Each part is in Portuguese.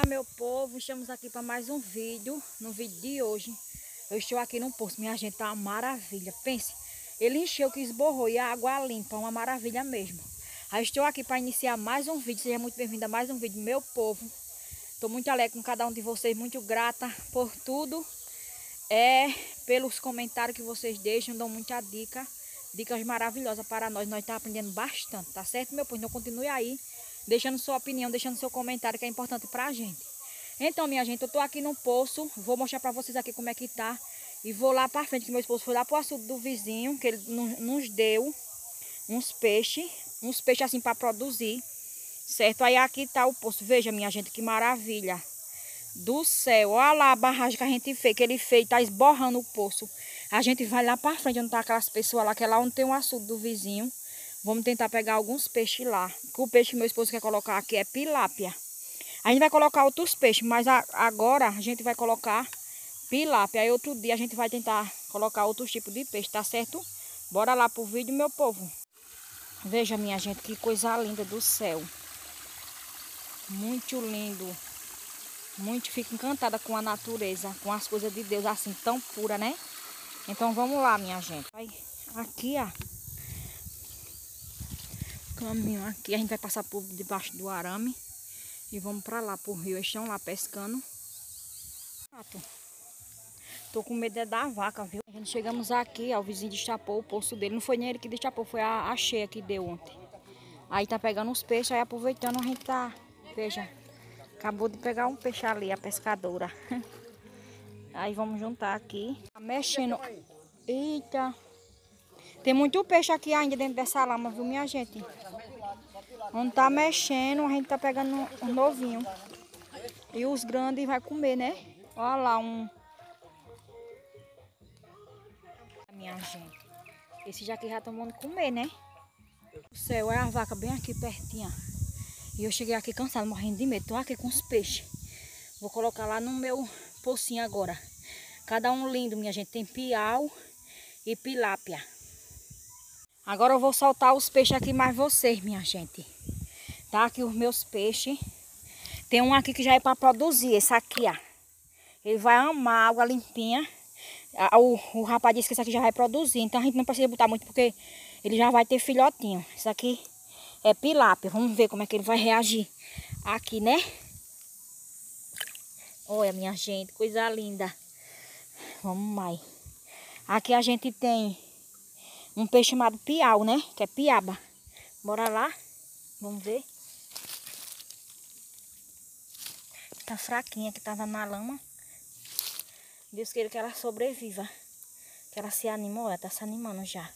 Olá meu povo, estamos aqui para mais um vídeo. No vídeo de hoje Eu estou aqui no poço, minha gente, tá uma maravilha. Pense, ele encheu que esborrou E a água limpa, uma maravilha mesmo. Aí estou aqui para iniciar mais um vídeo. Seja muito bem-vindo a mais um vídeo, meu povo. Estou muito alegre com cada um de vocês Muito grata por tudo. É, pelos comentários que vocês deixam Dão muita dica. Dicas maravilhosas para nós. Nós estamos aprendendo bastante, tá certo meu povo? Então continue aí deixando sua opinião, deixando seu comentário, que é importante pra gente. Então, minha gente, eu tô aqui no poço, vou mostrar pra vocês aqui como é que tá. E vou lá pra frente, que meu esposo foi lá pro açude do vizinho, que ele nos deu uns peixes, uns peixes assim pra produzir, certo? Aí aqui tá o poço, veja, minha gente, que maravilha do céu. Olha lá a barragem que a gente fez, que ele fez, tá esborrando o poço. A gente vai lá pra frente, onde tá aquelas pessoas lá, que é lá onde tem o açude do vizinho. Vamos tentar pegar alguns peixes lá. O peixe que meu esposo quer colocar aqui é pilápia. A gente vai colocar outros peixes, mas a, agora a gente vai colocar pilápia. Aí outro dia a gente vai tentar colocar outros tipos de peixe, tá certo? Bora lá pro vídeo, meu povo. Veja, minha gente, que coisa linda do céu. Muito lindo. Muito, fico encantada com a natureza, com as coisas de Deus assim, tão pura, né? Então vamos lá, minha gente. Aqui, ó caminho aqui. A gente vai passar por debaixo do arame. E vamos pra lá, pro rio. Eles estão lá pescando. Tô com medo é da vaca, viu? Gente chegamos aqui, ó, o vizinho destapou o poço dele. Não foi nem ele que destapou, foi a, a cheia que deu ontem. Aí tá pegando os peixes, aí aproveitando a gente tá... Veja, acabou de pegar um peixe ali, a pescadora. aí vamos juntar aqui. Tá mexendo... Eita... Tem muito peixe aqui ainda dentro dessa lama, viu, minha gente? Não tá mexendo, a gente tá pegando um novinho. E os grandes vai comer, né? Olha lá, um... Minha gente. Esse já aqui já tomando comer, né? O céu, é a vaca bem aqui pertinho. E eu cheguei aqui cansado, morrendo de medo. Tô aqui com os peixes. Vou colocar lá no meu pocinho agora. Cada um lindo, minha gente. Tem piau e pilápia. Agora eu vou soltar os peixes aqui mais vocês, minha gente. Tá aqui os meus peixes. Tem um aqui que já é para produzir, esse aqui, ó. Ele vai amar água limpinha. O, o rapaz disse que esse aqui já vai produzir, então a gente não precisa botar muito porque ele já vai ter filhotinho. Esse aqui é pilápia. Vamos ver como é que ele vai reagir aqui, né? Olha, minha gente, coisa linda. Vamos mais. Aqui a gente tem um peixe chamado piau, né? Que é piaba. Bora lá. Vamos ver. Tá fraquinha que tava na lama. Deus queira que ela sobreviva. Que ela se animou, ela tá se animando já.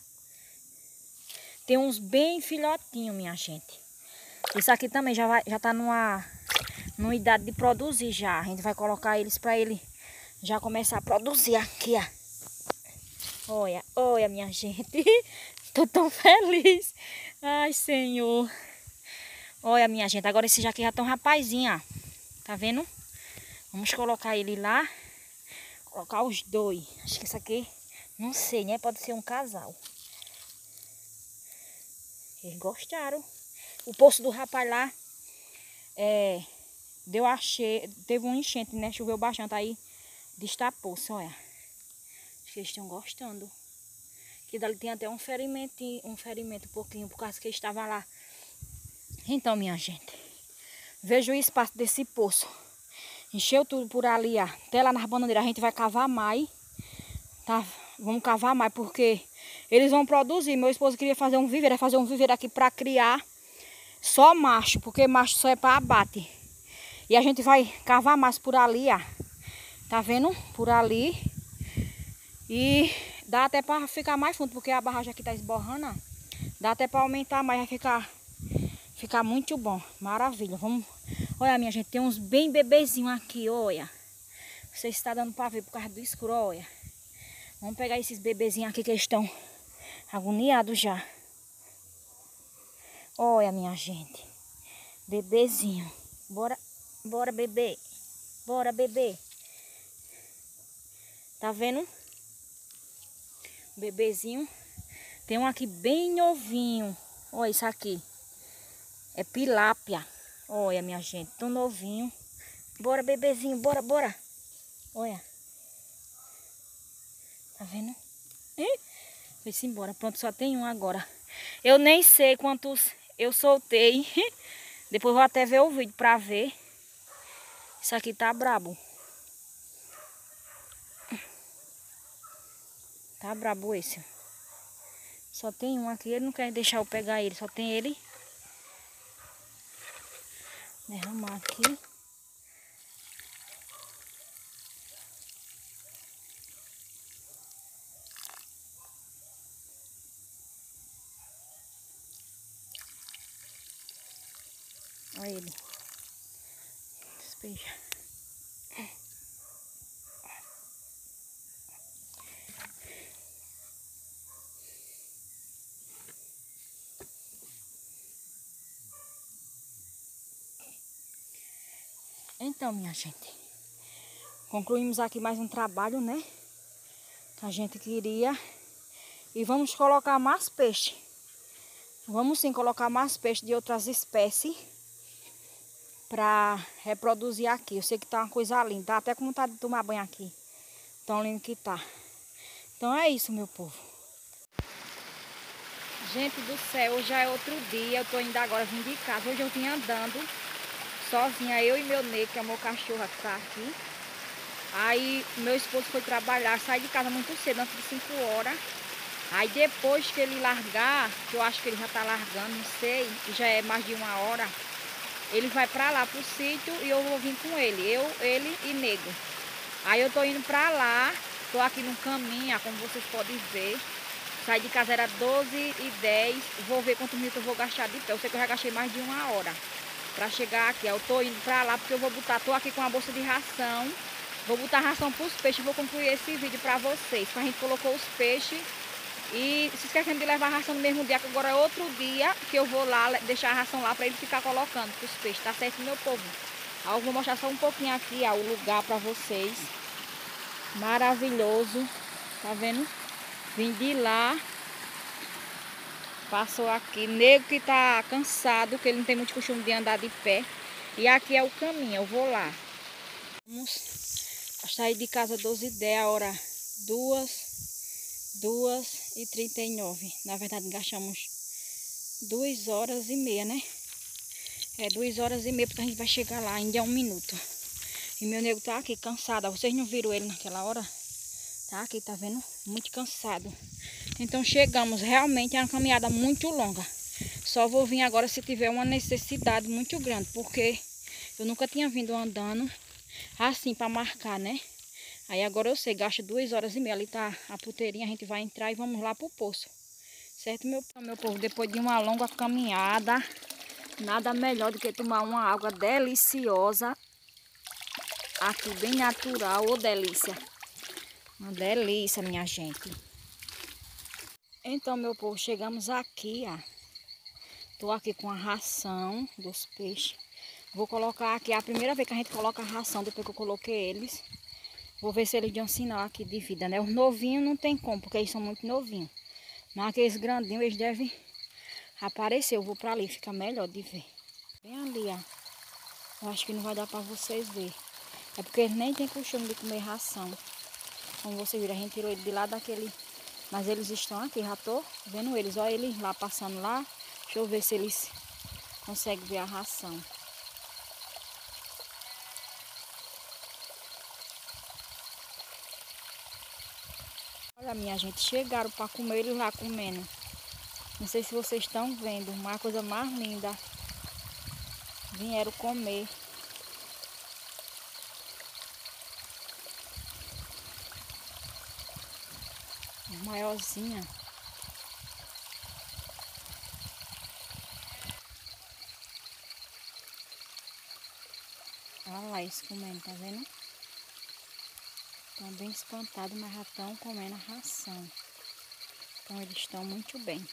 Tem uns bem filhotinhos, minha gente. Isso aqui também já, vai, já tá numa, numa idade de produzir já. A gente vai colocar eles para ele já começar a produzir aqui, ó. Olha, olha minha gente. Tô tão feliz. Ai, Senhor. Olha, minha gente. Agora esse aqui já tá um rapazinho, ó. Tá vendo? Vamos colocar ele lá. Colocar os dois. Acho que esse aqui, não sei, né? Pode ser um casal. Eles gostaram. O poço do rapaz lá, é, deu a che... teve um enchente, né? Choveu bastante aí, destapou-se, olha que eles estão gostando. Que dali tem até um ferimento, um ferimento um pouquinho, por causa que estava lá. Então, minha gente, veja o espaço desse poço. Encheu tudo por ali, ó. Até lá nas bananeiras a gente vai cavar mais. Tá? Vamos cavar mais, porque eles vão produzir. Meu esposo queria fazer um viveiro, fazer um viveiro aqui para criar só macho, porque macho só é para abate. E a gente vai cavar mais por ali, ó. Tá vendo? Por ali. E dá até para ficar mais fundo, porque a barragem aqui tá esborrando, ó. Dá até para aumentar mais, vai ficar, ficar muito bom. Maravilha. Vamos... Olha, minha gente, tem uns bem bebezinhos aqui, olha. Você está dando para ver por causa do escuro, olha. Vamos pegar esses bebezinhos aqui que estão agoniados já. Olha, minha gente. Bebezinho. Bora, bora, bebê. Bora, bebê. Tá vendo? bebezinho. Tem um aqui bem novinho. Olha isso aqui. É pilápia. Olha, minha gente, tão novinho. Bora, bebezinho, bora, bora. Olha. Tá vendo? Foi-se embora. Pronto, só tem um agora. Eu nem sei quantos eu soltei. Depois vou até ver o vídeo pra ver. Isso aqui tá brabo. Tá brabo esse. Só tem um aqui. Ele não quer deixar eu pegar ele. Só tem ele. Derramar aqui. Olha ele. Despeja. Então, minha gente, concluímos aqui mais um trabalho, né? Que a gente queria. E vamos colocar mais peixe. Vamos sim colocar mais peixe de outras espécies para reproduzir aqui. Eu sei que tá uma coisa linda, tá até com vontade de tomar banho aqui. Tão lindo que tá. Então é isso, meu povo. Gente do céu, já é outro dia. Eu tô indo agora vim de casa. Hoje eu vim andando sozinha, eu e meu negro, que é meu cachorro que tá aqui. Aí meu esposo foi trabalhar, sai de casa muito cedo, antes de 5 horas. Aí depois que ele largar, que eu acho que ele já tá largando, não sei, já é mais de uma hora, ele vai pra lá pro sítio e eu vou vir com ele, eu, ele e nego. Aí eu tô indo pra lá, tô aqui no caminho, como vocês podem ver. Saí de casa era 12 e 10, vou ver quanto minutos eu vou gastar de pé. Eu sei que eu já gastei mais de uma hora para chegar aqui. Eu tô indo para lá porque eu vou botar, tô aqui com a bolsa de ração. Vou botar ração para os peixes vou concluir esse vídeo para vocês. A gente colocou os peixes e se esquecendo de levar a ração no mesmo dia, que agora é outro dia que eu vou lá deixar a ração lá para ele ficar colocando para os peixes. Tá certo, meu povo? Eu vou mostrar só um pouquinho aqui ó, o lugar para vocês. Maravilhoso. Tá vendo? Vim de lá Passou aqui, nego que tá cansado, que ele não tem muito costume de andar de pé. E aqui é o caminho, eu vou lá. Vamos sair de casa 12 h 10, a hora 2, 2 e 39. Na verdade, gastamos 2 horas e meia, né? É 2 horas e meia, porque a gente vai chegar lá, ainda é um minuto. E meu nego tá aqui cansado. Vocês não viram ele naquela hora? Tá aqui, tá vendo? Muito cansado. Então chegamos, realmente é uma caminhada muito longa. Só vou vir agora se tiver uma necessidade muito grande, porque eu nunca tinha vindo andando assim para marcar, né? Aí agora eu sei, gasta duas horas e meia. Ali tá a puteirinha, a gente vai entrar e vamos lá pro poço. Certo, meu, meu povo? Depois de uma longa caminhada, nada melhor do que tomar uma água deliciosa. Aqui, bem natural, ô delícia. Uma delícia, minha gente. Então, meu povo, chegamos aqui, ó. Tô aqui com a ração dos peixes. Vou colocar aqui, é a primeira vez que a gente coloca a ração, depois que eu coloquei eles. Vou ver se eles dão sinal aqui de vida, né? Os novinhos não tem como, porque eles são muito novinhos. Mas aqueles grandinhos, eles devem aparecer. Eu vou pra ali, fica melhor de ver. Bem ali, ó. Eu acho que não vai dar pra vocês ver. É porque eles nem têm costume de comer ração. Como vocês viram, a gente tirou ele de lá daquele mas eles estão aqui, já tô vendo eles. Olha eles lá passando lá. Deixa eu ver se eles conseguem ver a ração. Olha, minha gente, chegaram para comer eles lá comendo. Não sei se vocês estão vendo, uma coisa mais linda. Vieram comer. Maiorzinha. Olha lá eles comendo, tá vendo? Estão bem espantados, mas já estão comendo a ração. Então eles estão muito bem.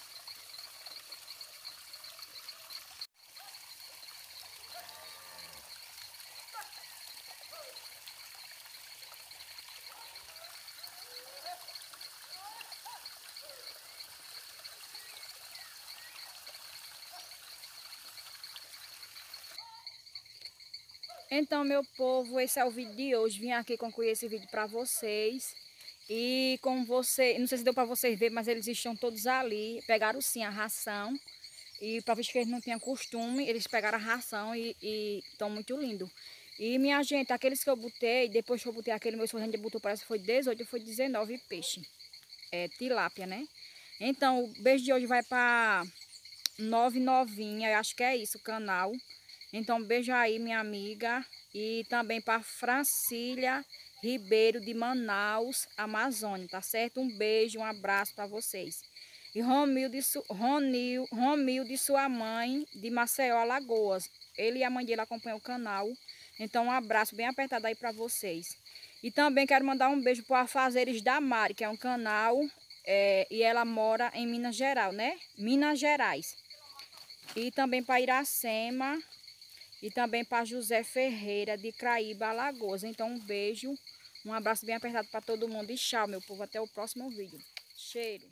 Então, meu povo, esse é o vídeo de hoje. Vim aqui concluir esse vídeo para vocês. E como você, não sei se deu para vocês ver, mas eles estão todos ali. Pegaram sim a ração. E para ver que eles não tinham costume, eles pegaram a ração e estão muito lindos. E minha gente, aqueles que eu botei, depois que eu botei aquele meu sorrente, botou, parece que foi 18, foi 19 peixe. É tilápia, né? Então, o beijo de hoje vai para nove novinha, eu acho que é isso o canal. Então, beijo aí, minha amiga. E também para Francília Ribeiro de Manaus, Amazônia, tá certo? Um beijo, um abraço para vocês. E Romil de, su, Ronil, Romil de sua mãe, de Maceió, Alagoas. Ele e a mãe dele acompanham o canal. Então, um abraço bem apertado aí para vocês. E também quero mandar um beijo para Fazeres da Mari, que é um canal, é, e ela mora em Minas Gerais, né? Minas Gerais. E também para Iracema, e também para José Ferreira, de Craíba, Alagoas. Então, um beijo, um abraço bem apertado para todo mundo. E tchau, meu povo. Até o próximo vídeo. Cheiro.